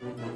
Mm-hmm.